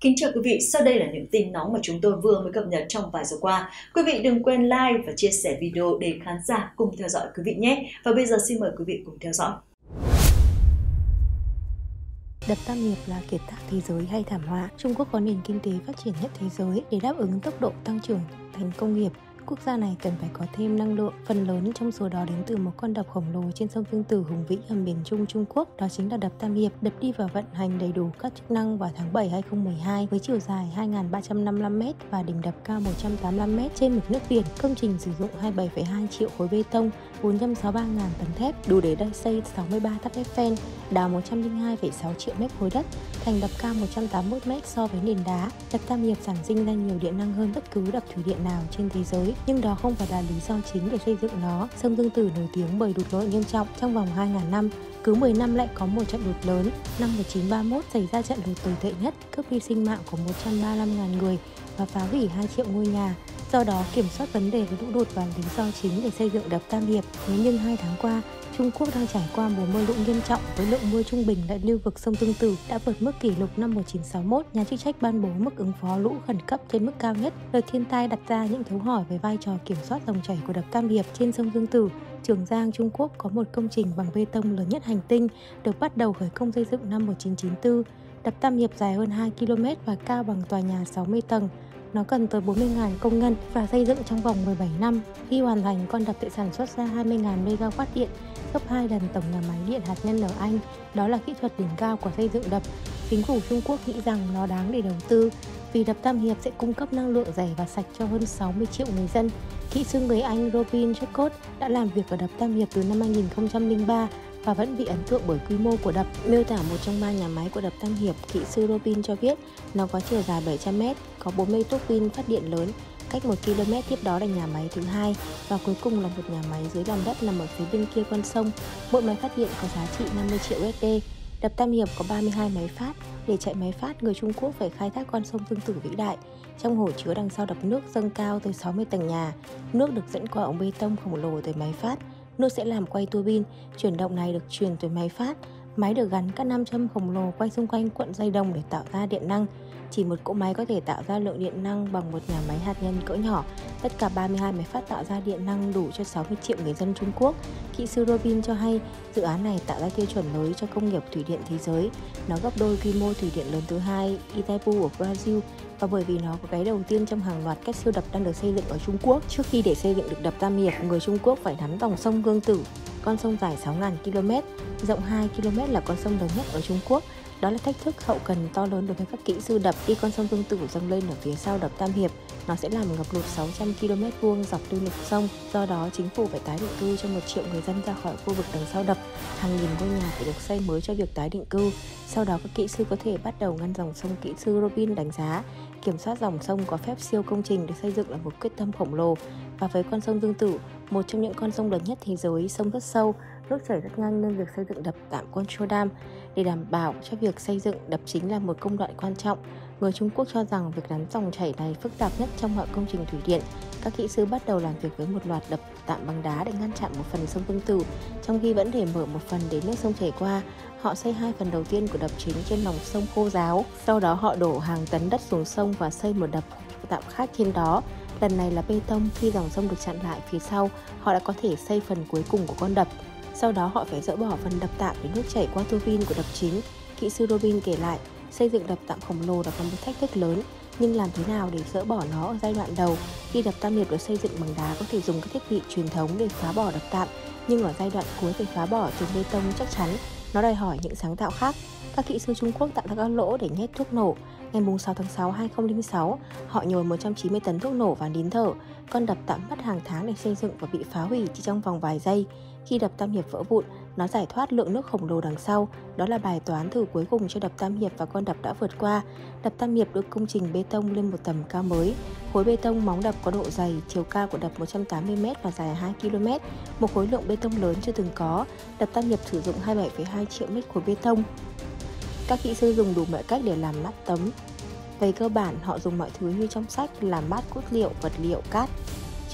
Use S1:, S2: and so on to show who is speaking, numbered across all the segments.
S1: Kính chào quý vị, sau đây là những tin nóng mà chúng tôi vừa mới cập nhật trong vài giờ qua. Quý vị đừng quên like và chia sẻ video để khán giả cùng theo dõi quý vị nhé. Và bây giờ xin mời quý vị cùng theo dõi.
S2: Đập Tam nghiệp là kiệt tác thế giới hay thảm họa? Trung Quốc có nền kinh tế phát triển nhất thế giới để đáp ứng tốc độ tăng trưởng thành công nghiệp quốc gia này cần phải có thêm năng lượng. Phần lớn trong số đó đến từ một con đập khổng lồ trên sông Tương Tử hùng vĩ ở miền Trung Trung Quốc, đó chính là đập Tam Hiệp. Đập đi vào vận hành đầy đủ các chức năng vào tháng 7 2012 với chiều dài 2.355m và đỉnh đập cao 185m trên mực nước biển. Công trình sử dụng 27,2 triệu khối bê tông, 463.000 tấn thép, đủ để đây xây 63 tháp Eiffel, đào 102,6 triệu mét khối đất, thành đập cao 181m so với nền đá. Đập Tam Hiệp sản sinh ra nhiều điện năng hơn bất cứ đập thủy điện nào trên thế giới nhưng đó không phải là lý do chính để xây dựng nó. Sông Tương Tử nổi tiếng bởi đụt lội nghiêm trọng trong vòng 2.000 năm, cứ 10 năm lại có một trận lụt lớn. Năm 1931 xảy ra trận lụt tồi tệ nhất, cướp đi sinh mạng của 135.000 người và phá hủy 2 triệu ngôi nhà. Do đó, kiểm soát vấn đề với lũ lụt và lý do chính để xây dựng đập Tam Hiệp. Thế nhưng hai tháng qua, Trung Quốc đang trải qua mùa mưa lũ nghiêm trọng với lượng mưa trung bình tại lưu vực sông Tương Tử đã vượt mức kỷ lục năm 1961. Nhà chức trách ban bố mức ứng phó lũ khẩn cấp trên mức cao nhất. Đợt thiên tai đặt ra những dấu hỏi về vai trò kiểm soát dòng chảy của đập Tam Hiệp trên sông Tương Tử. Trường Giang, Trung Quốc có một công trình bằng bê tông lớn nhất hành tinh được bắt đầu khởi công xây dựng năm 1994. Đập Tam Hiệp dài hơn 2 km và cao bằng tòa nhà 60 tầng. Nó cần tới 40.000 công nhân và xây dựng trong vòng 17 năm. Khi hoàn thành, con đập sẽ sản xuất ra 20.000 MW điện, gấp 2 lần tổng nhà máy điện hạt nhân ở Anh. Đó là kỹ thuật đỉnh cao của xây dựng đập. Chính phủ Trung Quốc nghĩ rằng nó đáng để đầu tư vì đập Tam Hiệp sẽ cung cấp năng lượng rẻ và sạch cho hơn 60 triệu người dân. Kỹ sư người Anh Robin Jacob đã làm việc ở đập Tam Hiệp từ năm 2003 và vẫn bị ấn tượng bởi quy mô của đập. Miêu tả một trong ba nhà máy của đập Tam Hiệp, kỹ sư Robin cho biết nó có chiều dài 700m, có 40 tuốc pin phát điện lớn, cách 1 km tiếp đó là nhà máy thứ hai và cuối cùng là một nhà máy dưới lòng đất nằm ở phía bên kia con sông. Mỗi máy phát điện có giá trị 50 triệu USD. Đập Tam Hiệp có 32 máy phát. Để chạy máy phát, người Trung Quốc phải khai thác con sông Tương Tử vĩ đại. Trong hồ chứa đằng sau đập nước dâng cao tới 60 tầng nhà. Nước được dẫn qua ống bê tông khổng lồ tới máy phát nước sẽ làm quay tua bin. Chuyển động này được truyền tới máy phát. Máy được gắn các nam châm khổng lồ quay xung quanh cuộn dây đồng để tạo ra điện năng. Chỉ một cỗ máy có thể tạo ra lượng điện năng bằng một nhà máy hạt nhân cỡ nhỏ. Tất cả 32 máy phát tạo ra điện năng đủ cho 60 triệu người dân Trung Quốc. Kỹ sư Robin cho hay dự án này tạo ra tiêu chuẩn mới cho công nghiệp thủy điện thế giới. Nó gấp đôi quy mô thủy điện lớn thứ hai Itaipu ở Brazil và bởi vì nó có cái đầu tiên trong hàng loạt các siêu đập đang được xây dựng ở Trung Quốc. Trước khi để xây dựng được đập Tam Hiệp, người Trung Quốc phải nắn dòng sông Gương Tử, con sông dài 6.000 km, rộng 2 km là con sông lớn nhất ở Trung Quốc đó là thách thức hậu cần to lớn đối với các kỹ sư đập khi con sông Tương Tử dâng lên ở phía sau đập Tam Hiệp. Nó sẽ làm ngập lụt 600 km vuông dọc lưu vực sông. Do đó, chính phủ phải tái định cư cho một triệu người dân ra khỏi khu vực đằng sau đập. Hàng nghìn ngôi nhà phải được xây mới cho việc tái định cư. Sau đó, các kỹ sư có thể bắt đầu ngăn dòng sông. Kỹ sư Robin đánh giá kiểm soát dòng sông có phép siêu công trình được xây dựng là một quyết tâm khổng lồ. Và với con sông Tương Tử, một trong những con sông lớn nhất thế giới, sông rất sâu, nước chảy rất nhanh nên việc xây dựng đập tạm control dam để đảm bảo cho việc xây dựng đập chính là một công đoạn quan trọng. Người Trung Quốc cho rằng việc nắn dòng chảy này phức tạp nhất trong mọi công trình thủy điện. Các kỹ sư bắt đầu làm việc với một loạt đập tạm bằng đá để ngăn chặn một phần sông Tương Tử, trong khi vẫn để mở một phần để nước sông chảy qua. Họ xây hai phần đầu tiên của đập chính trên lòng sông khô giáo, sau đó họ đổ hàng tấn đất xuống sông và xây một đập tạm khác trên đó. Lần này là bê tông, khi dòng sông được chặn lại phía sau, họ đã có thể xây phần cuối cùng của con đập. Sau đó họ phải dỡ bỏ phần đập tạm để nước chảy qua tua bin của đập chính. Kỹ sư Robin kể lại, xây dựng đập tạm khổng lồ là có một thách thức lớn, nhưng làm thế nào để dỡ bỏ nó ở giai đoạn đầu? Khi đập tam hiệp được xây dựng bằng đá có thể dùng các thiết bị truyền thống để phá bỏ đập tạm nhưng ở giai đoạn cuối phải phá bỏ tường bê tông chắc chắn. Nó đòi hỏi những sáng tạo khác. Các kỹ sư Trung Quốc tạo ra các lỗ để nhét thuốc nổ. Ngày 6 tháng 6 2006, họ nhồi 190 tấn thuốc nổ vào nín thở. Con đập tạm mất hàng tháng để xây dựng và bị phá hủy chỉ trong vòng vài giây. Khi đập Tam Hiệp vỡ vụn, nó giải thoát lượng nước khổng lồ đằng sau. Đó là bài toán thử cuối cùng cho đập Tam Hiệp và con đập đã vượt qua. Đập Tam Hiệp được công trình bê tông lên một tầm cao mới. Khối bê tông móng đập có độ dày, chiều cao của đập 180m và dài 2 km, một khối lượng bê tông lớn chưa từng có. Đập Tam Hiệp sử dụng 27,2 triệu mét khối bê tông. Các kỹ sư dùng đủ mọi cách để làm mát tấm. Về cơ bản, họ dùng mọi thứ như trong sách làm mát cốt liệu, vật liệu, cát.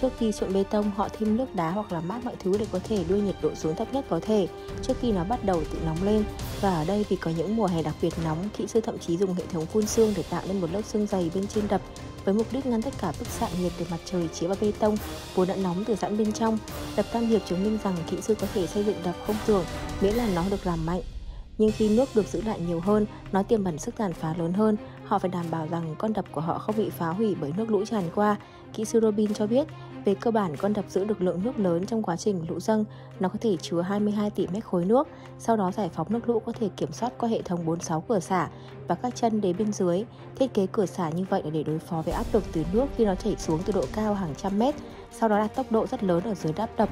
S2: Trước khi trộn bê tông, họ thêm nước đá hoặc làm mát mọi thứ để có thể đưa nhiệt độ xuống thấp nhất có thể trước khi nó bắt đầu tự nóng lên. Và ở đây vì có những mùa hè đặc biệt nóng, kỹ sư thậm chí dùng hệ thống phun sương để tạo nên một lớp sương dày bên trên đập với mục đích ngăn tất cả bức xạ nhiệt từ mặt trời chiếu vào bê tông vốn đã nóng từ sẵn bên trong. Đập Tam Hiệp chứng minh rằng kỹ sư có thể xây dựng đập không tưởng miễn là nó được làm mạnh. Nhưng khi nước được giữ lại nhiều hơn, nó tiềm ẩn sức tàn phá lớn hơn. Họ phải đảm bảo rằng con đập của họ không bị phá hủy bởi nước lũ tràn qua. Kỹ sư Robin cho biết, về cơ bản con đập giữ được lượng nước lớn trong quá trình lũ dâng, nó có thể chứa 22 tỷ mét khối nước, sau đó giải phóng nước lũ có thể kiểm soát qua hệ thống 46 cửa xả và các chân đế bên dưới. Thiết kế cửa xả như vậy là để đối phó với áp lực từ nước khi nó chảy xuống từ độ cao hàng trăm mét, sau đó đạt tốc độ rất lớn ở dưới đáp đập.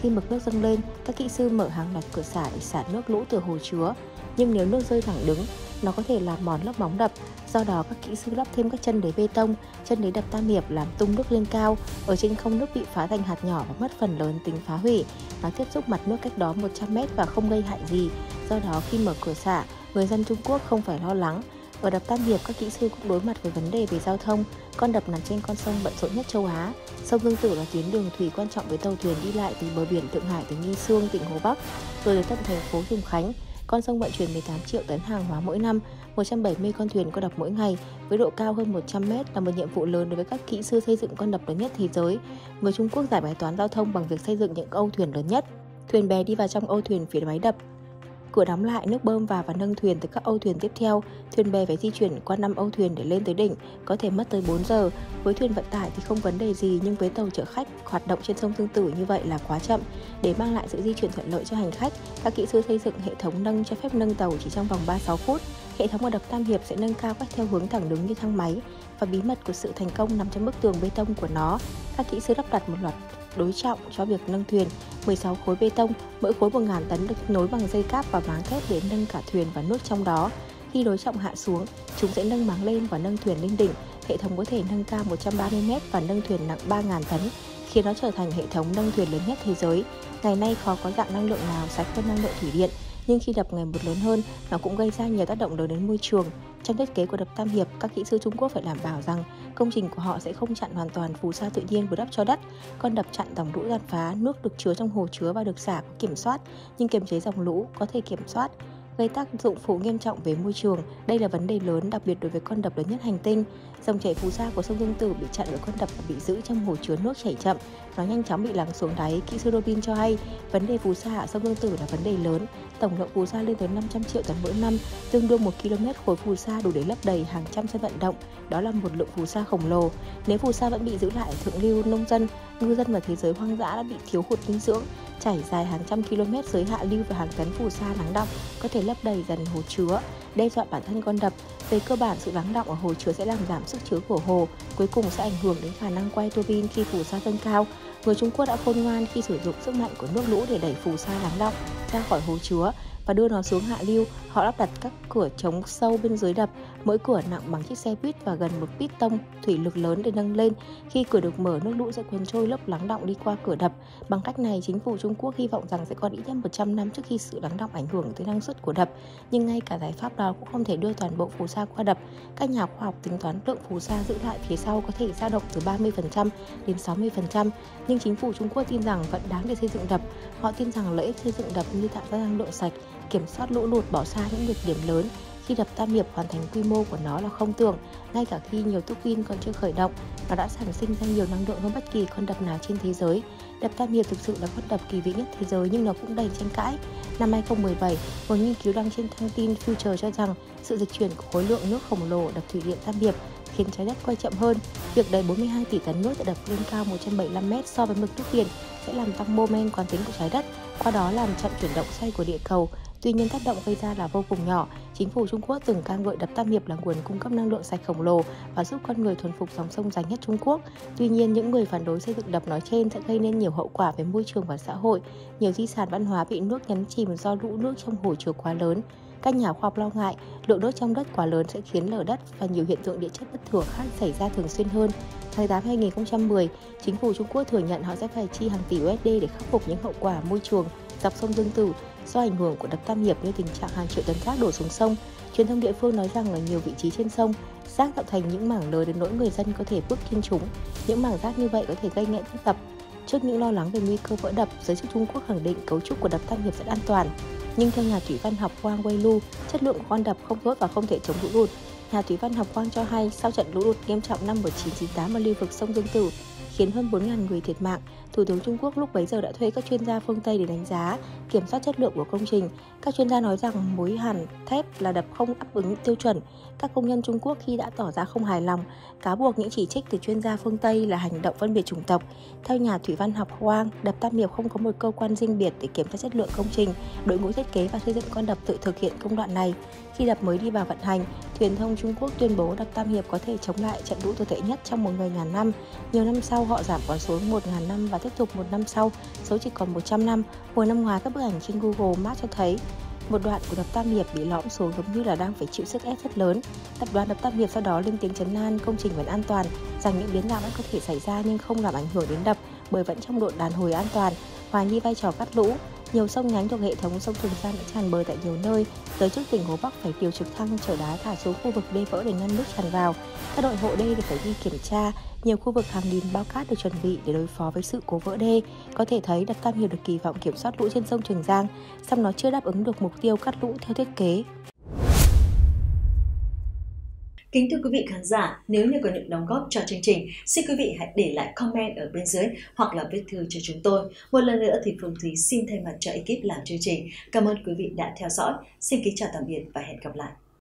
S2: Khi mực nước dâng lên, các kỹ sư mở hàng loạt cửa xả để xả nước lũ từ hồ chứa. Nhưng nếu nước rơi thẳng đứng, nó có thể làm mòn lớp móng đập. Do đó, các kỹ sư lắp thêm các chân đế bê tông, chân đế đập tam hiệp làm tung nước lên cao. Ở trên không nước bị phá thành hạt nhỏ và mất phần lớn tính phá hủy. Nó tiếp xúc mặt nước cách đó 100 mét và không gây hại gì. Do đó, khi mở cửa xả, người dân Trung Quốc không phải lo lắng. Ở đập Tam Hiệp, các kỹ sư cũng đối mặt với vấn đề về giao thông. Con đập nằm trên con sông bận rộn nhất châu Á. Sông Hương Tử là tuyến đường thủy quan trọng với tàu thuyền đi lại từ bờ biển Thượng Hải tới Nghi Sương, tỉnh Hồ Bắc, rồi tới tận thành phố Trùng Khánh. Con sông vận chuyển 18 triệu tấn hàng hóa mỗi năm, 170 con thuyền qua đập mỗi ngày với độ cao hơn 100 mét là một nhiệm vụ lớn đối với các kỹ sư xây dựng con đập lớn nhất thế giới. Người Trung Quốc giải bài toán giao thông bằng việc xây dựng những âu thuyền lớn nhất. Thuyền bè đi vào trong âu thuyền phía máy đập, Cửa đóng lại, nước bơm vào và nâng thuyền tới các âu thuyền tiếp theo. Thuyền bè phải di chuyển qua năm âu thuyền để lên tới đỉnh, có thể mất tới 4 giờ. Với thuyền vận tải thì không vấn đề gì nhưng với tàu chở khách hoạt động trên sông Tương Tử như vậy là quá chậm. Để mang lại sự di chuyển thuận lợi cho hành khách, các kỹ sư xây dựng hệ thống nâng cho phép nâng tàu chỉ trong vòng 36 phút. Hệ thống ở đập Tam Hiệp sẽ nâng cao cách theo hướng thẳng đứng như thang máy và bí mật của sự thành công nằm trong bức tường bê tông của nó. Các kỹ sư lắp đặt một loạt đối trọng cho việc nâng thuyền 16 khối bê tông, mỗi khối 1.000 tấn được nối bằng dây cáp và máng thép để nâng cả thuyền và nước trong đó. Khi đối trọng hạ xuống, chúng sẽ nâng máng lên và nâng thuyền lên đỉnh. Hệ thống có thể nâng cao 130 m và nâng thuyền nặng 3.000 tấn, khiến nó trở thành hệ thống nâng thuyền lớn nhất thế giới. Ngày nay khó có dạng năng lượng nào sạch hơn năng lượng thủy điện, nhưng khi đập ngày một lớn hơn, nó cũng gây ra nhiều tác động lớn đến môi trường. Trong thiết kế của đập Tam Hiệp, các kỹ sư Trung Quốc phải đảm bảo rằng công trình của họ sẽ không chặn hoàn toàn phù sa tự nhiên bù đắp cho đất. Con đập chặn dòng lũ tàn phá, nước được chứa trong hồ chứa và được xả có kiểm soát, nhưng kiềm chế dòng lũ có thể kiểm soát gây tác dụng phụ nghiêm trọng về môi trường. Đây là vấn đề lớn đặc biệt đối với con đập lớn nhất hành tinh. Dòng chảy phù sa của sông Dương Tử bị chặn bởi con đập và bị giữ trong hồ chứa nước chảy chậm. Nó nhanh chóng bị lắng xuống đáy. Kỹ sư Robin cho hay, vấn đề phù sa hạ sông Dương Tử là vấn đề lớn. Tổng lượng phù sa lên tới 500 triệu tấn mỗi năm, tương đương 1 km khối phù sa đủ để lấp đầy hàng trăm sân vận động. Đó là một lượng phù sa khổng lồ. Nếu phù sa vẫn bị giữ lại thượng lưu nông dân, ngư dân và thế giới hoang dã đã bị thiếu hụt dinh dưỡng, chảy dài hàng trăm km dưới hạ lưu và hàng tấn phù sa lắng đọng có thể lấp đầy dần hồ chứa, đe dọa bản thân con đập. Về cơ bản, sự lắng động ở hồ chứa sẽ làm giảm sức chứa của hồ, cuối cùng sẽ ảnh hưởng đến khả năng quay tua bin khi phù sa dâng cao. Người Trung Quốc đã khôn ngoan khi sử dụng sức mạnh của nước lũ để đẩy phù sa lắng động ra khỏi hồ chứa và đưa nó xuống hạ lưu. Họ lắp đặt các cửa chống sâu bên dưới đập, mỗi cửa nặng bằng chiếc xe buýt và gần một pít tông thủy lực lớn để nâng lên. Khi cửa được mở, nước lũ sẽ cuốn trôi lớp lắng động đi qua cửa đập. Bằng cách này, chính phủ Trung Quốc hy vọng rằng sẽ còn ít nhất 100 năm trước khi sự lắng động ảnh hưởng tới năng suất của đập. Nhưng ngay cả giải pháp đó cũng không thể đưa toàn bộ phù sa qua đập. Các nhà khoa học tính toán lượng phù sa giữ lại phía sau có thể dao động từ 30% đến 60%, nhưng chính phủ Trung Quốc tin rằng vẫn đáng để xây dựng đập. Họ tin rằng lợi ích xây dựng đập như tạo ra năng lượng sạch, kiểm soát lũ lụt bỏ xa những nhược điểm lớn khi đập Tam Hiệp hoàn thành quy mô của nó là không tưởng, ngay cả khi nhiều tuốc pin còn chưa khởi động, nó đã sản sinh ra nhiều năng lượng hơn bất kỳ con đập nào trên thế giới. Đập Tam Hiệp thực sự là con đập kỳ vĩ nhất thế giới nhưng nó cũng đầy tranh cãi. Năm 2017, một nghiên cứu đăng trên trang tin Future cho rằng sự dịch chuyển của khối lượng nước khổng lồ đập thủy điện Tam Hiệp khiến trái đất quay chậm hơn. Việc đầy 42 tỷ tấn nước tại đập lên cao 175 m so với mực nước biển sẽ làm tăng mô men quán tính của trái đất, qua đó làm chậm chuyển động xoay của địa cầu. Tuy nhiên tác động gây ra là vô cùng nhỏ. Chính phủ Trung Quốc từng ca ngợi đập Tam Hiệp là nguồn cung cấp năng lượng sạch khổng lồ và giúp con người thuần phục dòng sông dài nhất Trung Quốc. Tuy nhiên, những người phản đối xây dựng đập nói trên sẽ gây nên nhiều hậu quả về môi trường và xã hội. Nhiều di sản văn hóa bị nước nhấn chìm do lũ nước trong hồ chứa quá lớn. Các nhà khoa học lo ngại lượng nước trong đất quá lớn sẽ khiến lở đất và nhiều hiện tượng địa chất bất thường khác xảy ra thường xuyên hơn. Tháng 8 2010, chính phủ Trung Quốc thừa nhận họ sẽ phải chi hàng tỷ USD để khắc phục những hậu quả môi trường dọc sông Dương Tử do ảnh hưởng của đập Tam Hiệp gây tình trạng hàng triệu tấn rác đổ xuống sông. Truyền thông địa phương nói rằng ở nhiều vị trí trên sông, rác tạo thành những mảng lớn đến nỗi người dân có thể bước trên chúng. Những mảng rác như vậy có thể gây nghẽn các đập. Trước những lo lắng về nguy cơ vỡ đập, giới chức Trung Quốc khẳng định cấu trúc của đập Tam Hiệp rất an toàn. Nhưng theo nhà thủy văn học Wang Weilu, chất lượng của con đập không tốt và không thể chống lũ lụt. Nhà thủy văn học Quang cho hay sau trận lũ lụt nghiêm trọng năm 1998 ở lưu vực sông Dương Tử khiến hơn 4.000 người thiệt mạng, Thủ tướng Trung Quốc lúc bấy giờ đã thuê các chuyên gia phương Tây để đánh giá, kiểm soát chất lượng của công trình. Các chuyên gia nói rằng mối hàn thép là đập không đáp ứng tiêu chuẩn. Các công nhân Trung Quốc khi đã tỏ ra không hài lòng, cáo buộc những chỉ trích từ chuyên gia phương Tây là hành động phân biệt chủng tộc. Theo nhà thủy văn học Hoang, đập Tam Hiệp không có một cơ quan riêng biệt để kiểm tra chất lượng công trình. Đội ngũ thiết kế và xây dựng con đập tự thực hiện công đoạn này. Khi đập mới đi vào vận hành, truyền thông Trung Quốc tuyên bố đập Tam Hiệp có thể chống lại trận lũ tồi tệ nhất trong một người ngàn năm. Nhiều năm sau họ giảm còn xuống 1.000 năm và tiếp tục một năm sau, số chỉ còn 100 năm. Hồi năm ngoái, các bức ảnh trên Google Maps cho thấy một đoạn của đập Tam Hiệp bị lõm xuống giống như là đang phải chịu sức ép rất lớn. Tập đoàn đập Tam Hiệp sau đó lên tiếng chấn an công trình vẫn an toàn, rằng những biến dạng vẫn có thể xảy ra nhưng không làm ảnh hưởng đến đập bởi vẫn trong độ đàn hồi an toàn, hoài nghi vai trò cắt lũ. Nhiều sông nhánh thuộc hệ thống sông Trường Giang đã tràn bờ tại nhiều nơi. Giới chức tỉnh Hồ Bắc phải điều trực thăng chở đá thả xuống khu vực đê vỡ để ngăn nước tràn vào. Các đội hộ đê phải đi kiểm tra. Nhiều khu vực hàng nghìn bao cát được chuẩn bị để đối phó với sự cố vỡ đê. Có thể thấy đặt Tam Hiệp được kỳ vọng kiểm soát lũ trên sông Trường Giang, song nó chưa đáp ứng được mục tiêu cắt lũ theo thiết kế.
S1: Kính thưa quý vị khán giả, nếu như có những đóng góp cho chương trình, xin quý vị hãy để lại comment ở bên dưới hoặc là viết thư cho chúng tôi. Một lần nữa thì Phương Thúy xin thay mặt cho ekip làm chương trình. Cảm ơn quý vị đã theo dõi. Xin kính chào tạm biệt và hẹn gặp lại.